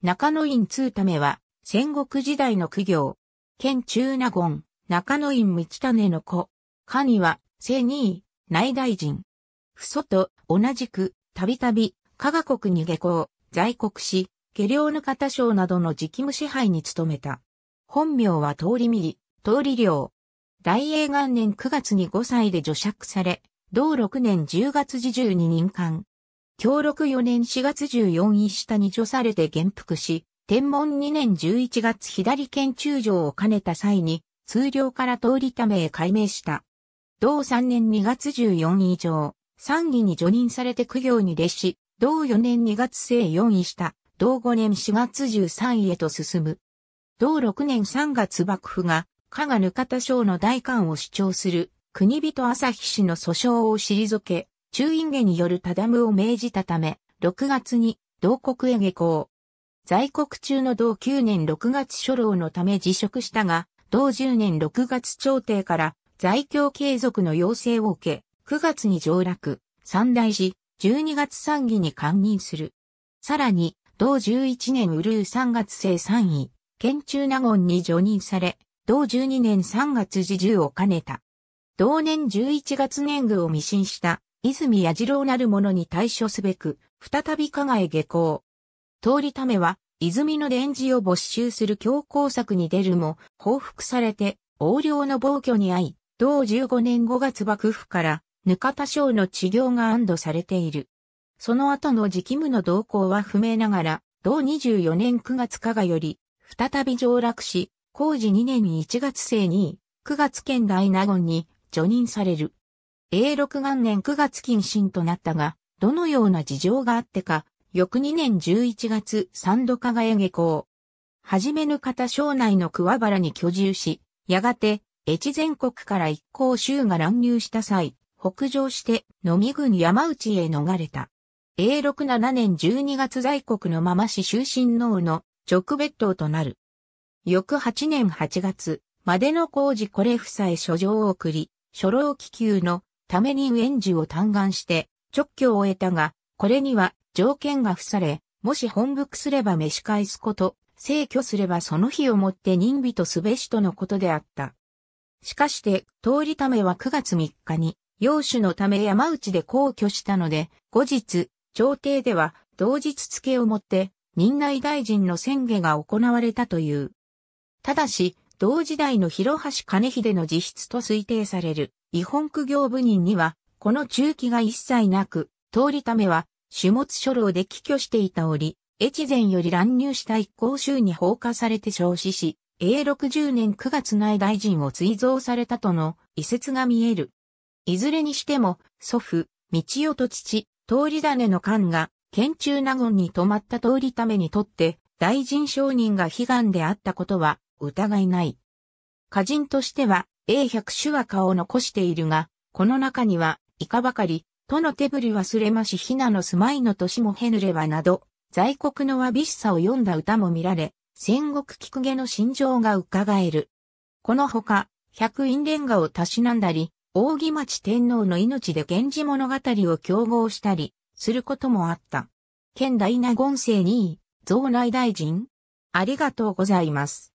中野院通ためは、戦国時代の苦行。県中納言、中野院道種の子。家には、聖二位、内大臣。父祖と同じく、たびたび、加賀国に下校、在国し、下領の方省などの直務支配に努めた。本名は通りミリ、通り領。大英元年9月に5歳で除爵され、同6年10月時12任官。協禄4年4月14日下に除されて元服し、天文2年11月左県中将を兼ねた際に、通領から通りためへ改名した。同3年2月14日以上、参議に除任されて苦行に列し、同4年2月生4位した、同5年4月13位へと進む。同6年3月幕府が、加賀ぬかた省の大官を主張する、国人朝日氏の訴訟を退け、中院下による忠務を命じたため、6月に同国へ下校。在国中の同9年6月初老のため辞職したが、同10年6月朝廷から在京継続の要請を受け、9月に上洛、三大寺、12月参議に官任する。さらに、同11年ウルー3月生3位、県中納言に除任され、同12年3月時10を兼ねた。同年11月年貢を未信した泉彌次郎なる者に対処すべく、再び加賀へ下校。通りためは、泉の伝示を没収する強行策に出るも、報復されて、横領の暴挙に遭い、同15年5月幕府から、ぬかた省の治療が安堵されている。その後の時期務の動向は不明ながら、同24年9月加賀より、再び上洛し、工事2年1月生に、9月県大納言に除任される。永禄元年9月謹慎となったが、どのような事情があってか、翌2年11月三度加賀下校。はじめぬ方省内の桑原に居住し、やがて越前国から一行州が乱入した際、北上して野見郡山内へ逃れた。永禄7年12月在国のまま市終身能の直別当となる。翌8年8月、までの工事これ夫妻書状を送り、初老気球のために援助を嘆願して直居を得たが、これには条件が付され、もし本復すれば召し返すこと、逝去すればその日をもって任備とすべしとのことであった。しかして、通りためは9月3日に、養子のため山内で皇居したので、後日、朝廷では同日付をもって、任内大臣の宣言が行われたという。ただし、同時代の広橋金秀の自筆と推定される、違本苦行部人には、この中期が一切なく、通りためは、種物書老で帰居していた折、越前より乱入した一行州に放火されて焼死し、永60年9月内大臣を追贈されたとの遺説が見える。いずれにしても、祖父、道代と父、通り種の官が、県中納言に泊まった通りためにとって、大臣承認が悲願であったことは、疑いない。歌人としては、英百種和歌を残しているが、この中には、いかばかり、との手振り忘れましひなの住まいの年もへぬればなど、在国のわびしさを読んだ歌も見られ、戦国菊毛の心情が伺える。このほか、百院連歌をたしなんだり、扇町天皇の命で源氏物語を競合したり、することもあった。県大納言生に、増内大臣ありがとうございます。